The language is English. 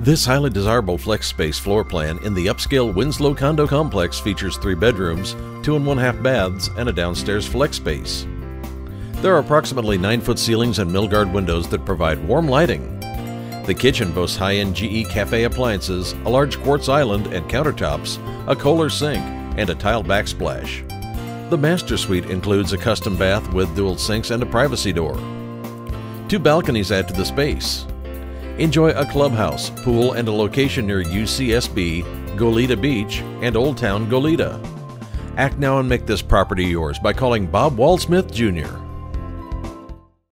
This highly desirable flex space floor plan in the upscale Winslowe condo complex features three bedrooms, two and one half baths, and a downstairs flex space. There are approximately 9 foot ceilings and Milgard windows that provide warm lighting. The kitchen boasts high end GE cafe appliances, a large quartz island and countertops, a Kohler sink, and a tile backsplash. The master suite includes a custom bath with dual sinks and a privacy door. Two balconies add to the space. Enjoy a clubhouse, pool, and a location near UCSB, Goleta Beach, and Old Town Goleta. Act now and make this property yours by calling Bob Walsmith Jr.